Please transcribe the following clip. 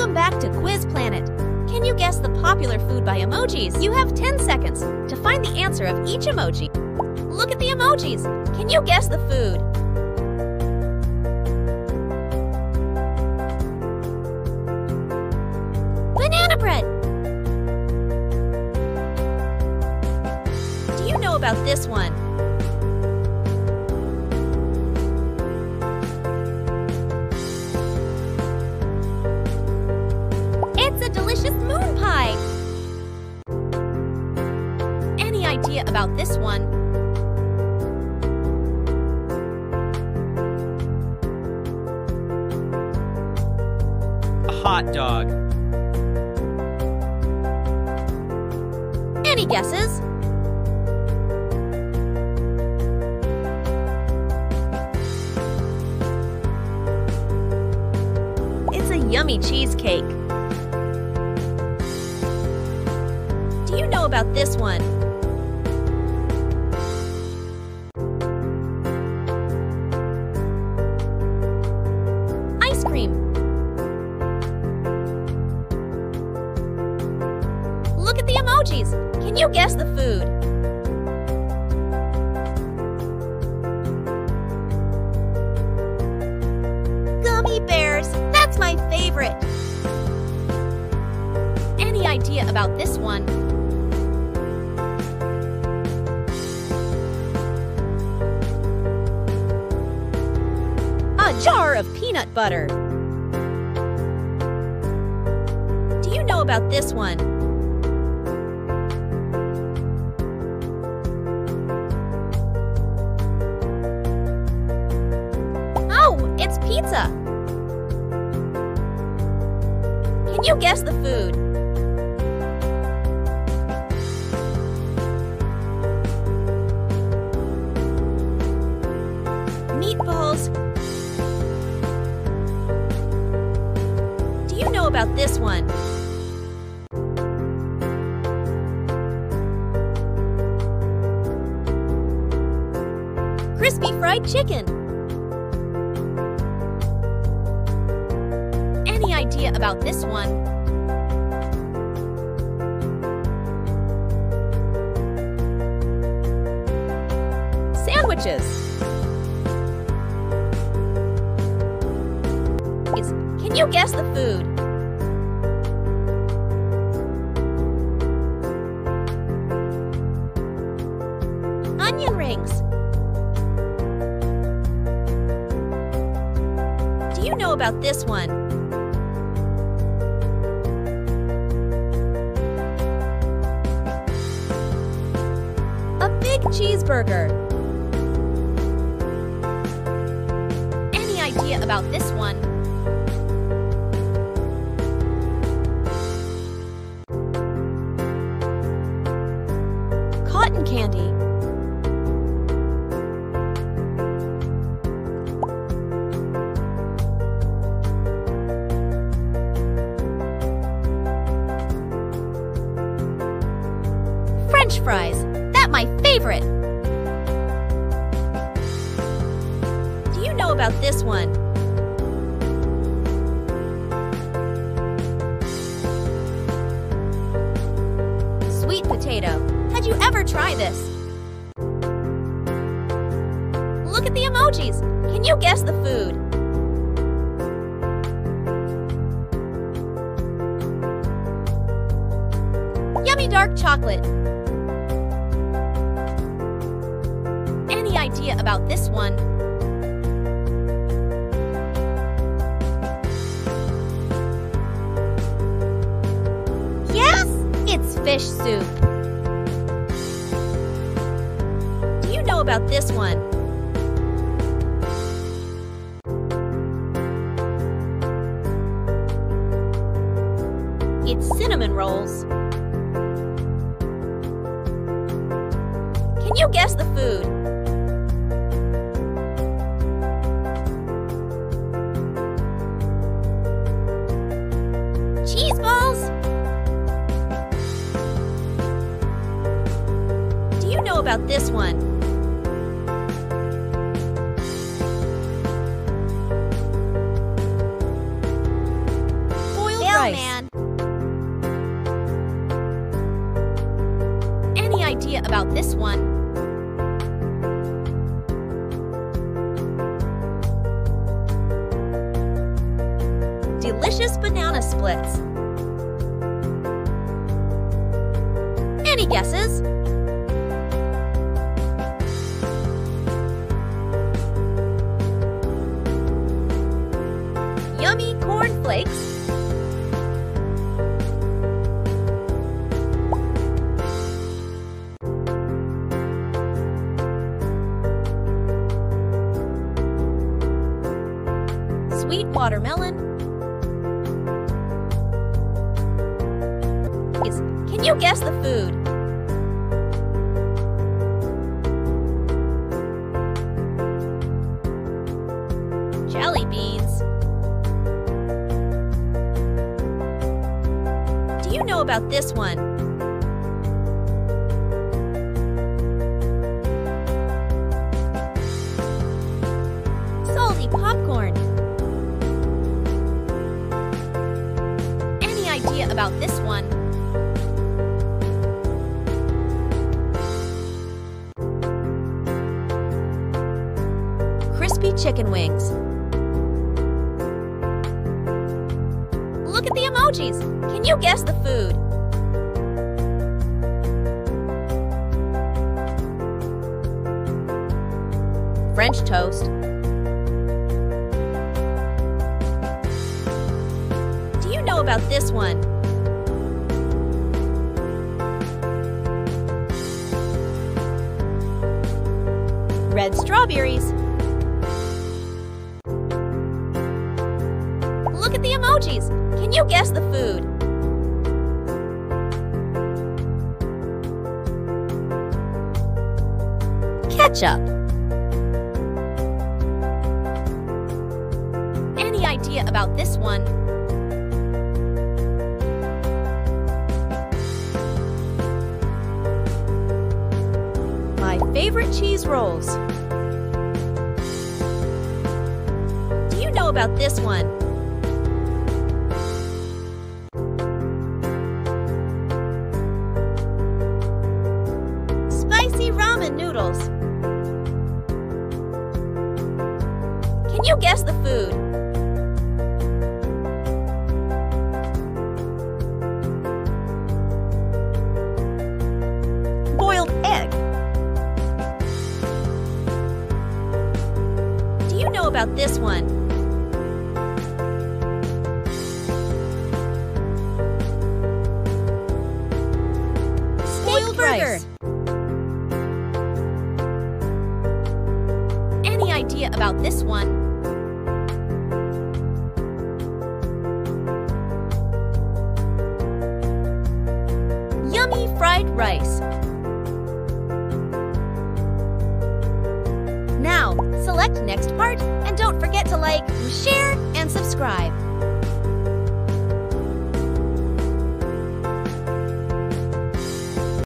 Welcome back to Quiz Planet. Can you guess the popular food by emojis? You have 10 seconds to find the answer of each emoji. Look at the emojis. Can you guess the food? Banana bread. Do you know about this one? About this one? A hot dog. Any guesses? It's a yummy cheesecake. Do you know about this one? You guess the food? Gummy bears. That's my favorite. Any idea about this one? A jar of peanut butter. Do you know about this one? You guess the food? Meatballs. Do you know about this one? Crispy fried chicken. Idea about this one? Sandwiches. Can you guess the food? Onion rings. Do you know about this one? Cheeseburger. Any idea about this one? Cotton candy. French fries. Favorite. Do you know about this one? Sweet potato. Had you ever tried this? Look at the emojis. Can you guess the food? Yummy dark chocolate. Idea about this one? Yes, it's fish soup. Do you know about this one? It's cinnamon rolls. Can you guess the food? Know about this one? Boiled rice. man. Any idea about this one? Delicious banana splits. Any guesses? Yummy corn flakes. Sweet watermelon. Can you guess the food? About this one? Salty popcorn. Any idea about this one? Crispy chicken wings. Emojis. Can you guess the food? French toast. Do you know about this one? Red strawberries. Look at the emojis. Can you guess the food? Ketchup. Any idea about this one? My favorite cheese rolls. Do you know about this one? About this one? Burger. Any idea about this one? Yummy fried rice. Select next part and don't forget to like, share, and subscribe.